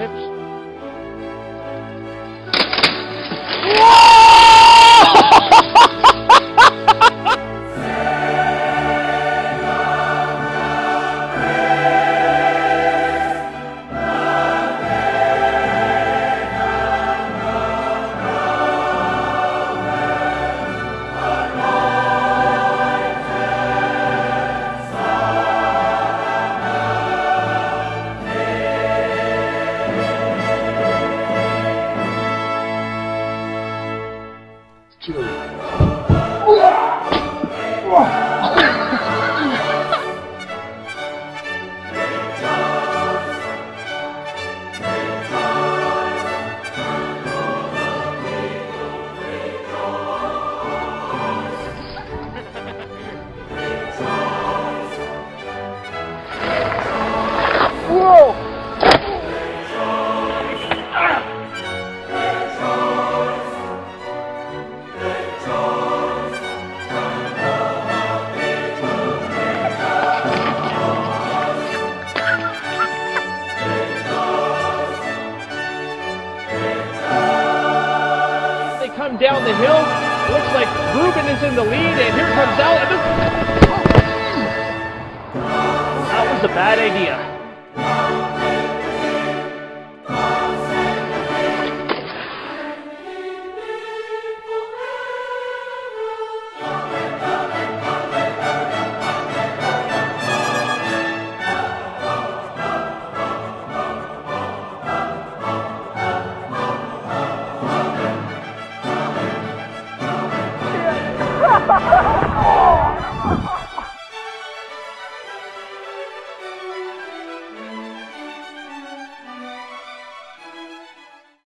It's Whoa! Down the hill. Looks like Ruben is in the lead, and here comes Al. this- That was a bad idea. 哈哈哈哈。